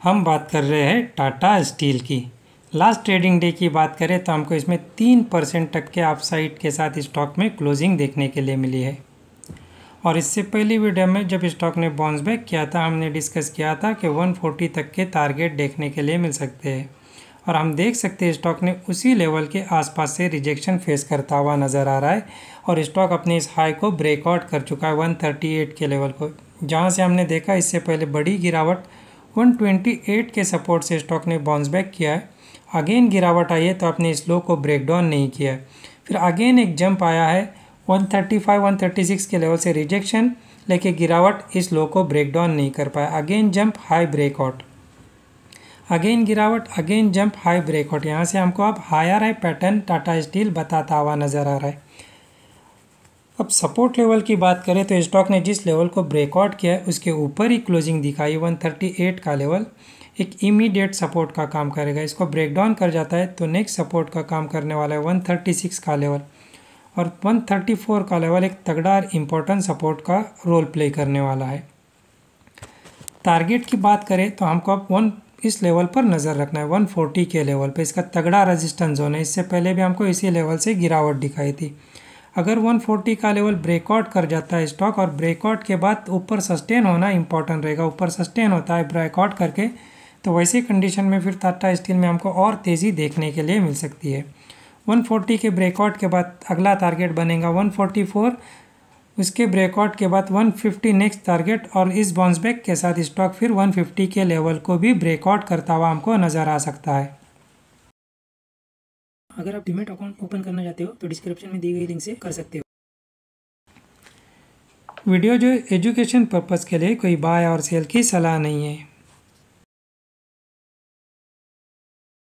हम बात कर रहे हैं टाटा स्टील की। लास्ट ट्रेडिंग डे की बात करें तो हमको इसमें तीन परसेंट तक के अपसाइड के साथ स्टॉक में क्लोजिंग देखने के लिए मिली है। और इससे पहली वीडियो में जब स्टॉक ने बाउंस बैक किया था, हमने डिस्कस किया था कि 140 तक के टारगेट देखने के लिए मिल सकते हैं। और हम देख सकते हैं स्टॉक ने उसी लेवल के आसपास से रिजेक्शन फेस करता हुआ नज़र आ रहा है और स्टॉक अपने इस हाई को ब्रेकआउट कर चुका है 138 के लेवल को। जहाँ से हमने देखा, इससे पहले बड़ी गिरावट 128 के सपोर्ट से स्टॉक ने बाउंस बैक किया है। अगेन गिरावट आई है तो आपने इस लो को ब्रेक डाउन नहीं किया है। फिर अगेन एक जंप आया है। 135 136 के लेवल से रिजेक्शन लेके गिरावट इस लो को ब्रेक डाउन नहीं कर पाया। Again jump high breakout again गिरावट, अगेन जंप हाई ब्रेकआउट यहाँ से हमको अब higher high pattern Tata Steel बताता हुआ नज़र आ रहा है। अब सपोर्ट लेवल की बात करें तो स्टॉक ने जिस लेवल को ब्रेकआउट किया है, उसके ऊपर ही क्लोजिंग दिखाई। 138 का लेवल एक इमीडिएट सपोर्ट का काम करेगा। इसको ब्रेक डाउन कर जाता है तो नेक्स्ट सपोर्ट का काम करने वाला है 136 का लेवल और 134 का लेवल एक तगड़ा और इम्पोर्टेंट सपोर्ट का रोल प्ले करने वाला है। टारगेट की बात करें तो हमको अब वन इस लेवल पर नज़र रखना है। 140 के लेवल पे इसका तगड़ा रेजिस्टेंस जोन है। इससे पहले भी हमको इसी लेवल से गिरावट दिखाई थी। अगर 140 का लेवल ब्रेकआउट कर जाता है स्टॉक और ब्रेकआउट के बाद ऊपर सस्टेन होना इंपॉर्टेंट रहेगा, ऊपर सस्टेन होता है ब्रेकआउट करके तो वैसे कंडीशन में फिर टाटा स्टील में हमको और तेज़ी देखने के लिए मिल सकती है। 140 के ब्रेकआउट के बाद अगला टारगेट बनेगा 144 उसके ब्रेकआउट के बाद 150 नेक्स्ट टारगेट और इस बाउंस बैक के साथ स्टॉक फिर 150 के लेवल को भी ब्रेकआउट करता हुआ हमको नज़र आ सकता है। अगर आप डिमेट अकाउंट ओपन करना चाहते हो तो डिस्क्रिप्शन में दी गई लिंक से कर सकते हो। वीडियो जो एजुकेशन पर्पज़ के लिए कोई बाय और सेल की सलाह नहीं है।